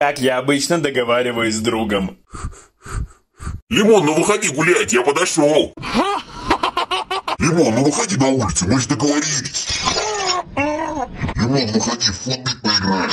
Как я обычно договариваюсь с другом. Лимон, ну выходи гулять, я подошел. Лимон, ну выходи на улицу, мы же договорились. Лимон, ну выходи, в футбик поиграем.